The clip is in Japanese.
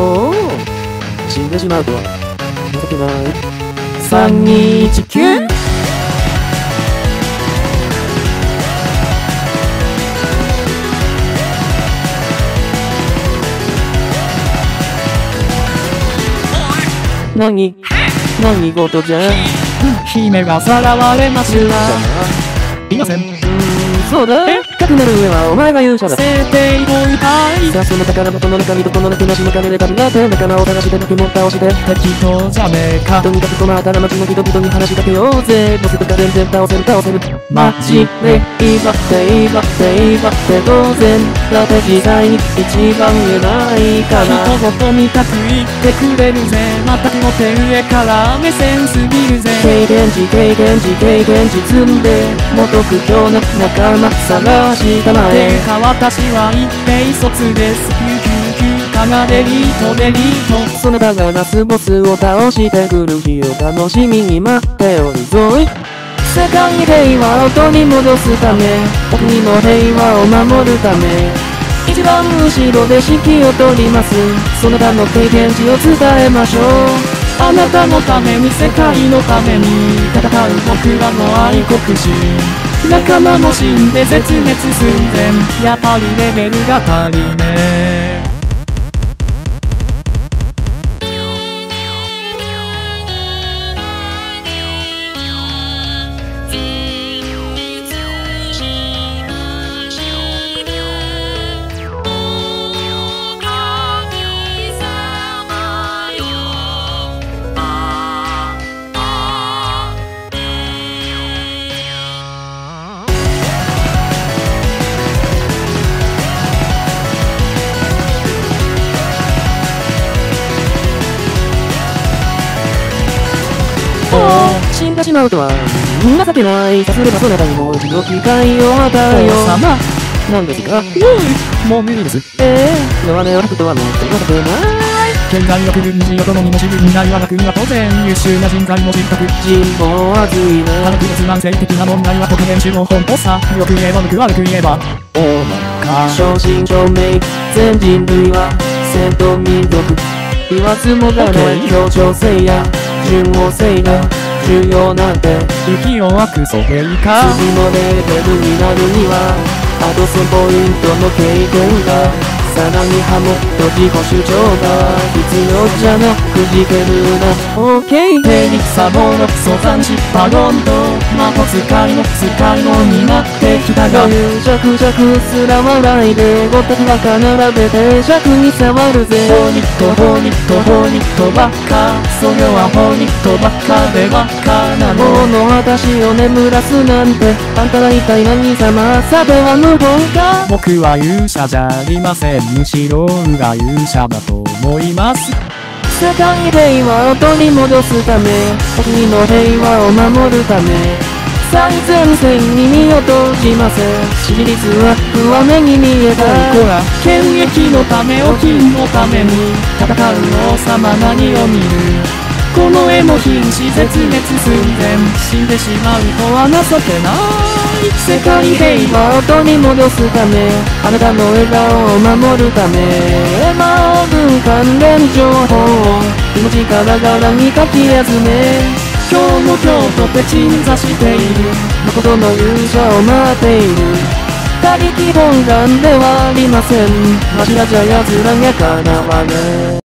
おお死んでしまうとは。情けない。3219何？何事じゃ？姫がさらわれましたいませんそうだくなる上はお前が勇者だ。聖帝を歌い。さあその宝箱の中身どこのなくなしの金で旅立て仲間を探してポケモン倒して適当じゃねえかとにかく困ったら街の人々に話しかけようぜボスとか全然倒せる倒せるマジで威張って威張って威張って当然だって時代に一番偉いから一言見たく言ってくれるぜまたの手上から目線すぎるぜ経験値経験値経験値積んで元苦境の仲間探したまえてか私は一定卒です99かがデリートデリートそなたがラスボスを倒してくる日を楽しみに待っておるぞい。世界平和を取り戻すため国の平和を守るため一番後ろで指揮を取ります。そなたの経験値を伝えましょう。あなたのために世界のために戦う僕らの愛国心。仲間も死んで絶滅寸前。やっぱりレベルが足りねえ。死んでしまうとは情けない。さすればそなたにもう一度機会を与えよ王様。うなんですかもう無理ですええ弱音を吐くとはもう情けない。県外の軍事好みも自分にない我が国は当然優秀な人材も人格人望はずいあのね技術慢性的な問題は国民主の本当さよく言えば報わ悪く言えばおか正真正銘全人類は戦闘民族。言わずもがな OK 協調性や順応性が重要なんて不器用はクソヘリか。次のレベルになるにはあと1000ポイントの経験がさらにハモと自己主張が必要じゃなくじけるな。OK フェニクサボのソザンシパロンド魔法使いの使いのになってきたが。弱弱すら笑いでごたくばか並べて尺に触るぜ。ホニットホニットホニットばっかそれはホニットばっかでばっかなものの私を眠らすなんてあんたは一体何様？さては無言か？僕は勇者じゃありません。むしろ運が勇者だと思います。世界平和を取り戻すため国の平和を守るため最前線に身を投じませ支持率は上目に見えた。こら。権益のためお金のために戦う王様何を見る。この絵も瀕死絶滅寸前。死んでしまうとは情けな。い世界平和を取り戻すため。あなたの笑顔を守るため。魔王軍関連情報を。命からがらにかき集め今日も今日とて鎮座している。誠の勇者を待っている。他力本願ではありません。柱じゃ奴らにゃかなわね